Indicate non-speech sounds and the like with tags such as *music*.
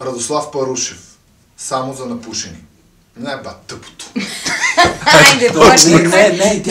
Радослав Парушев. Само за напушени. Не, ба, тъпото. *laughs* Айде, почни. Не, не,